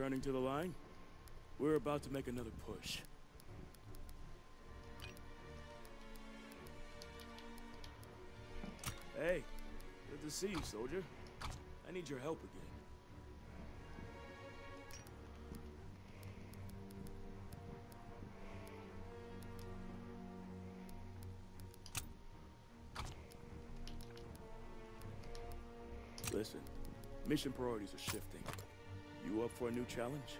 Returning to the line, we're about to make another push. Hey, good to see you, soldier. I need your help again. Listen, mission priorities are shifting. You up for a new challenge?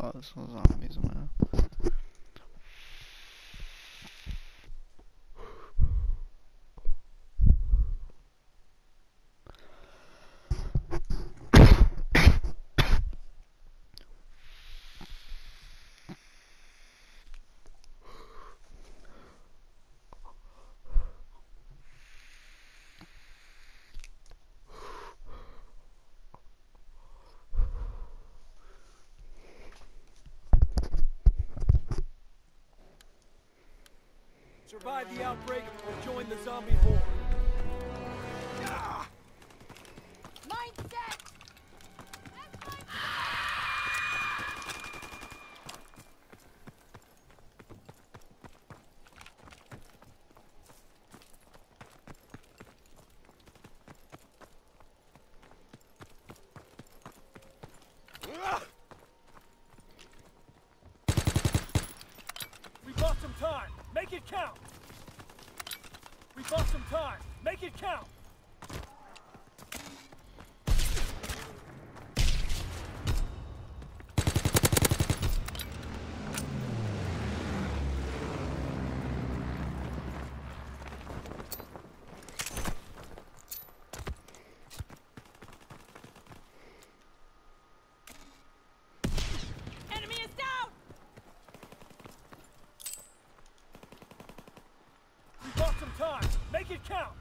Oh, this was zombies, man. Survive the outbreak or join the zombie horde. Mindset! We bought some time. Make it count. We bought some time. Make it count. Enemy is down! We bought some time. Make it count.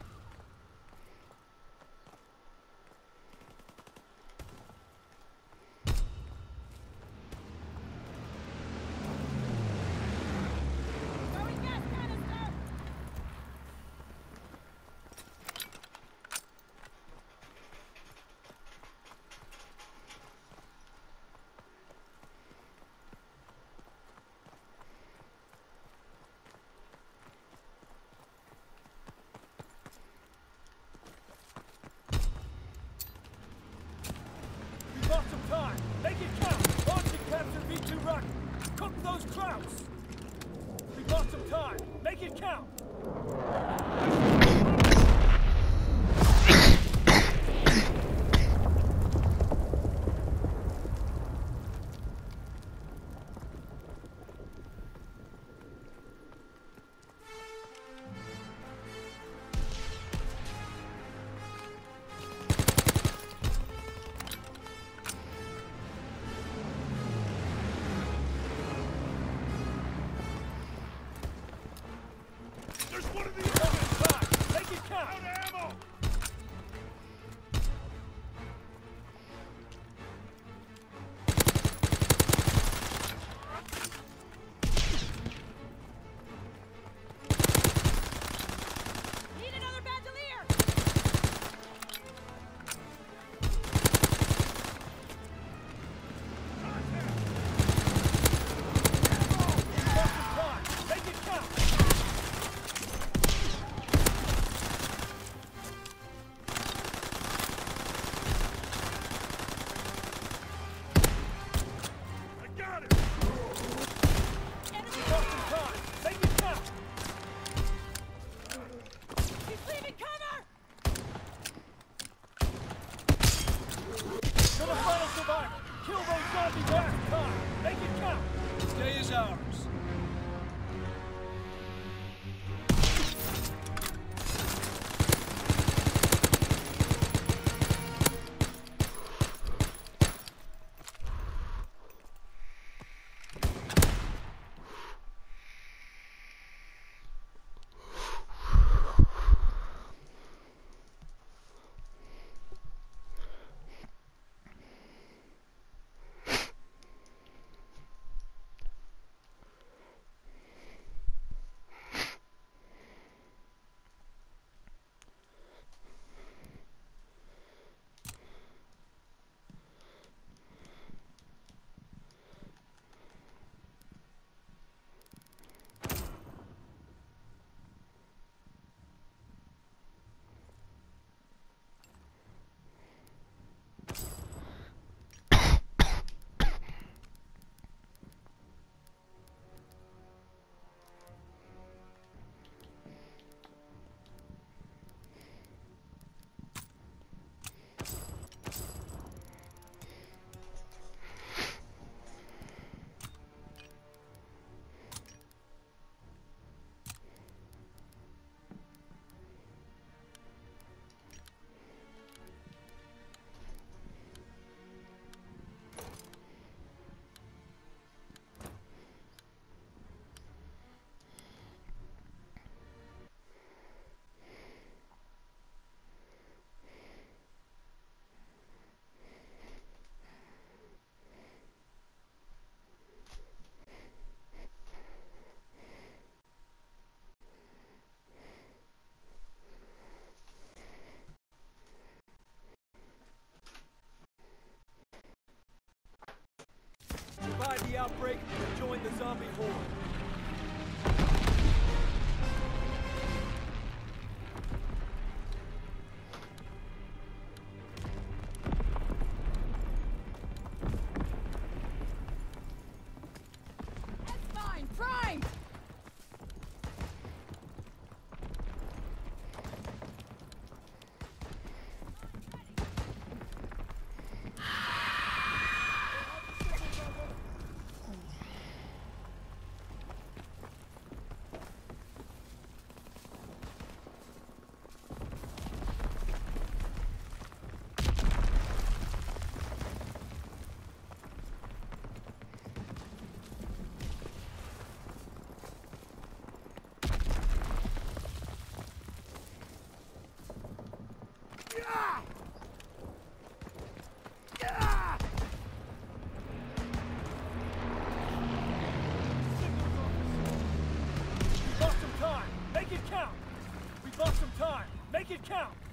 some time. Make it count. Outbreak join the zombie horde. Count.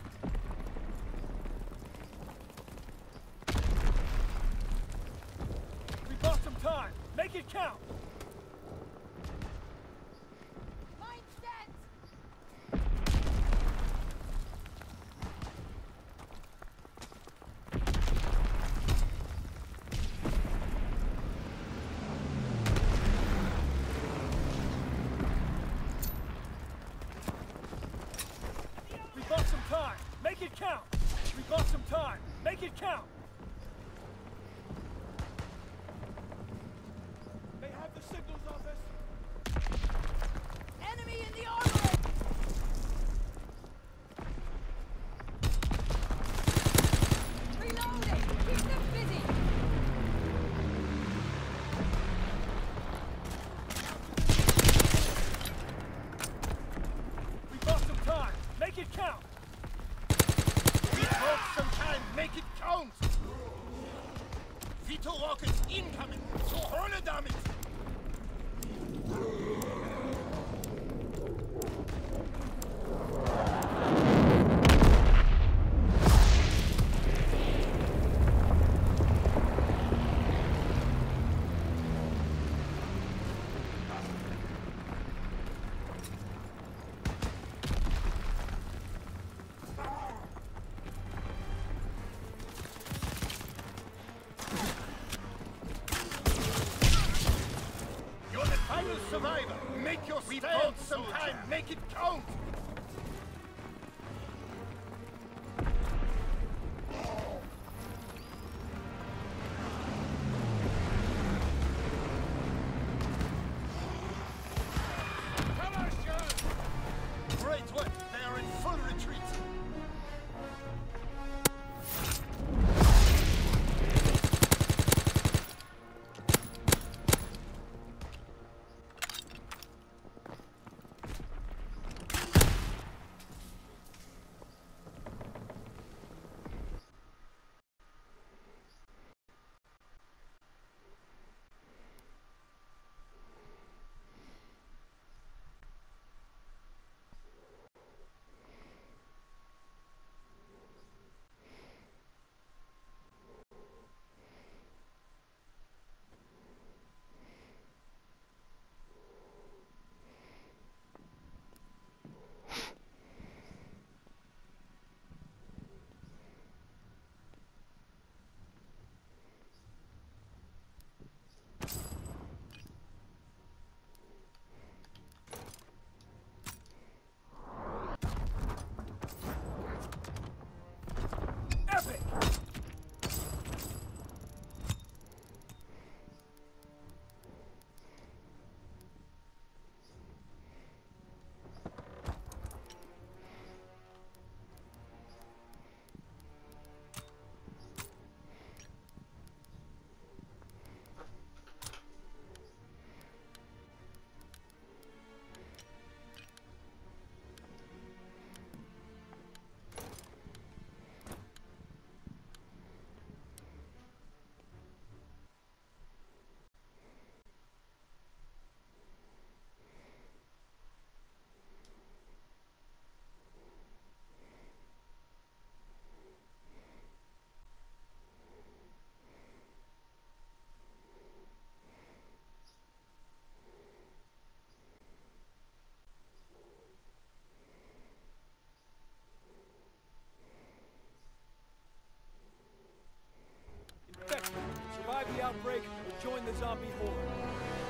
make it count! Break or join the zombie horde.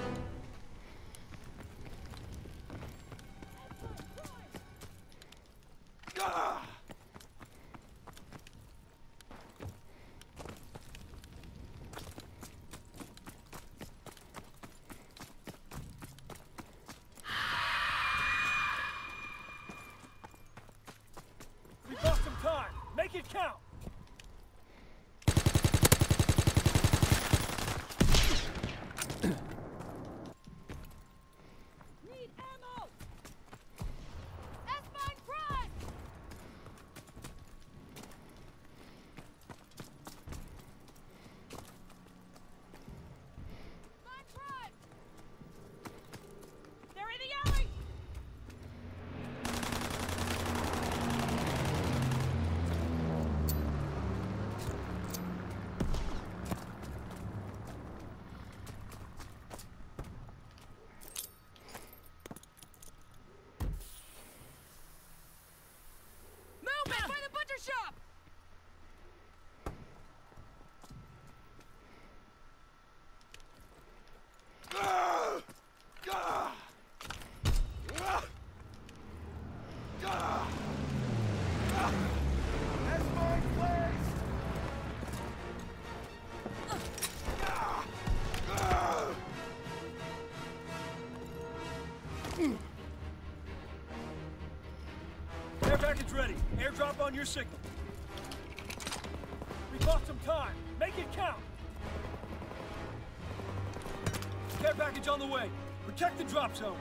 Package ready. Airdrop on your signal. We bought some time. Make it count. Care package on the way. Protect the drop zone.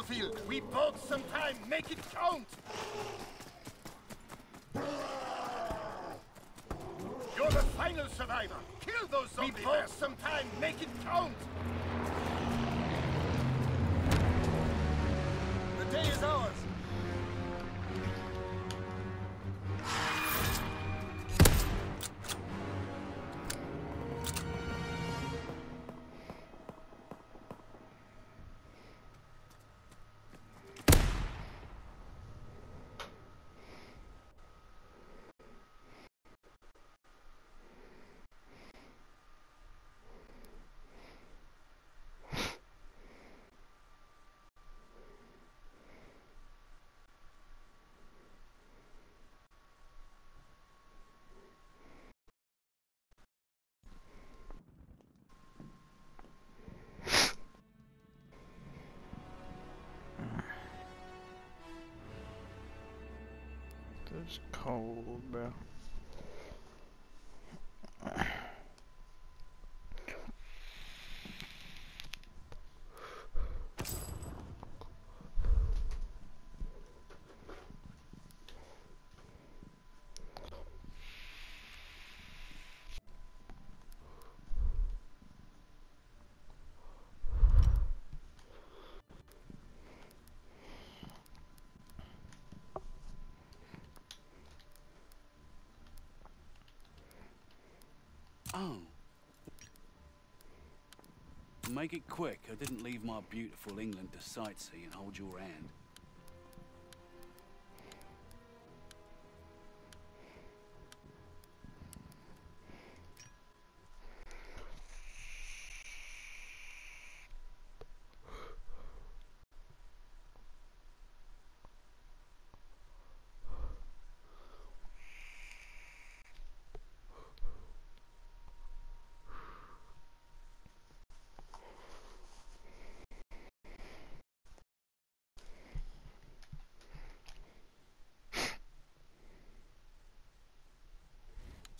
Battlefield! We bought some time, make it count! You're the final survivor! Kill those zombies! We bought some time, make it count! The day is ours! It's cold, bro. Oh. Make it quick. I didn't leave my beautiful England to sightsee and hold your hand.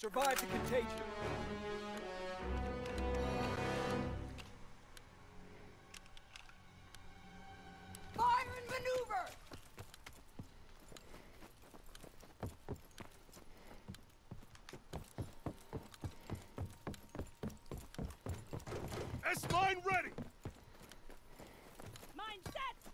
Survive the contagion. Fire and maneuver! S-line ready! Mine set!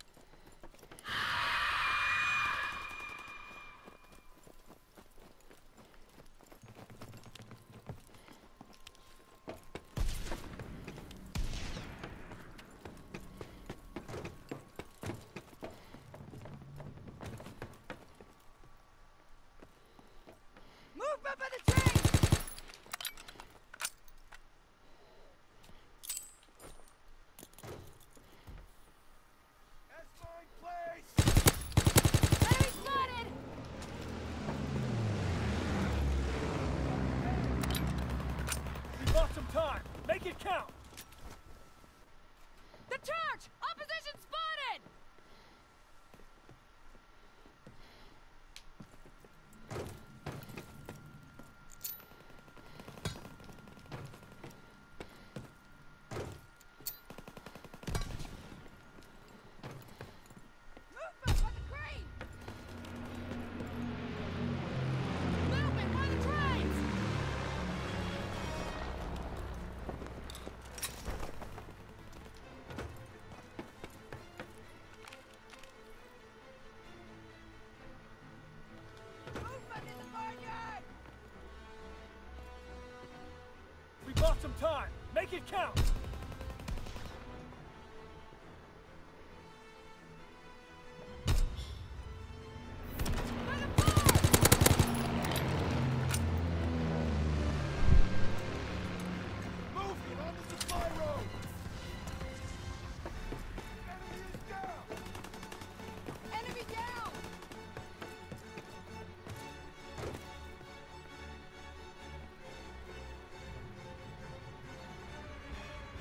some time. Make it count.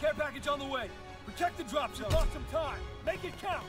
Care package on the way. Protect the drop zone. Lost some time. Make it count.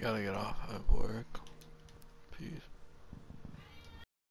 gotta get off at work.